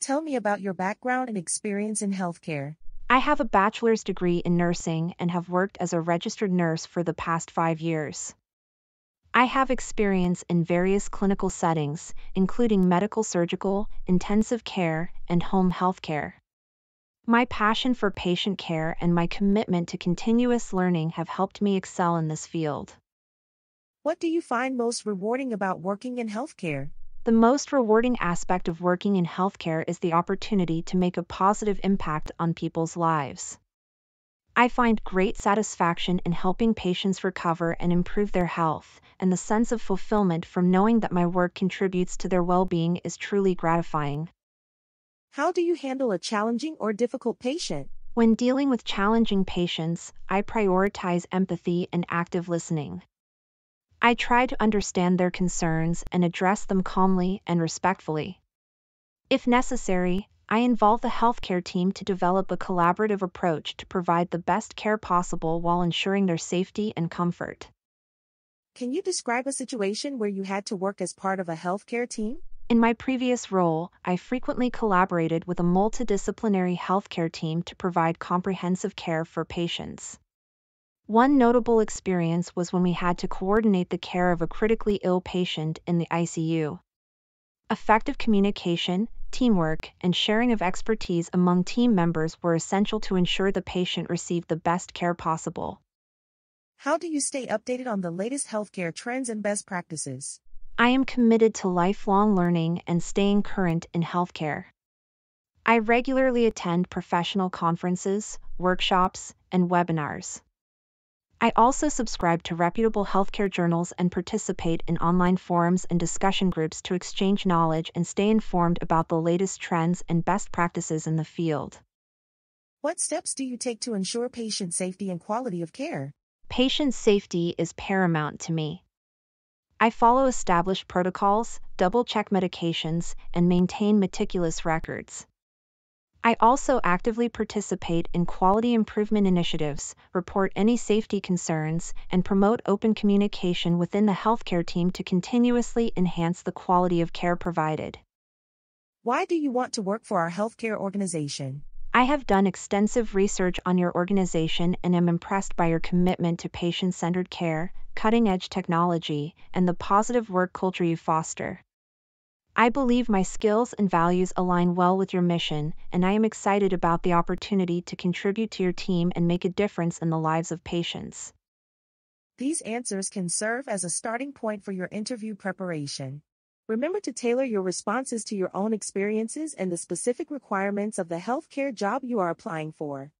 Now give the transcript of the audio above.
Tell me about your background and experience in healthcare. I have a bachelor's degree in nursing and have worked as a registered nurse for the past five years. I have experience in various clinical settings, including medical surgical, intensive care, and home healthcare. My passion for patient care and my commitment to continuous learning have helped me excel in this field. What do you find most rewarding about working in healthcare? The most rewarding aspect of working in healthcare is the opportunity to make a positive impact on people's lives. I find great satisfaction in helping patients recover and improve their health, and the sense of fulfillment from knowing that my work contributes to their well being is truly gratifying. How do you handle a challenging or difficult patient? When dealing with challenging patients, I prioritize empathy and active listening. I try to understand their concerns and address them calmly and respectfully. If necessary, I involve the healthcare team to develop a collaborative approach to provide the best care possible while ensuring their safety and comfort. Can you describe a situation where you had to work as part of a healthcare team? In my previous role, I frequently collaborated with a multidisciplinary healthcare team to provide comprehensive care for patients. One notable experience was when we had to coordinate the care of a critically ill patient in the ICU. Effective communication, teamwork, and sharing of expertise among team members were essential to ensure the patient received the best care possible. How do you stay updated on the latest healthcare trends and best practices? I am committed to lifelong learning and staying current in healthcare. I regularly attend professional conferences, workshops, and webinars. I also subscribe to reputable healthcare journals and participate in online forums and discussion groups to exchange knowledge and stay informed about the latest trends and best practices in the field. What steps do you take to ensure patient safety and quality of care? Patient safety is paramount to me. I follow established protocols, double check medications, and maintain meticulous records. I also actively participate in quality improvement initiatives, report any safety concerns, and promote open communication within the healthcare team to continuously enhance the quality of care provided. Why do you want to work for our healthcare organization? I have done extensive research on your organization and am impressed by your commitment to patient centered care, cutting edge technology, and the positive work culture you foster. I believe my skills and values align well with your mission, and I am excited about the opportunity to contribute to your team and make a difference in the lives of patients. These answers can serve as a starting point for your interview preparation. Remember to tailor your responses to your own experiences and the specific requirements of the healthcare job you are applying for.